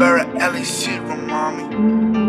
Barra LC, mommy.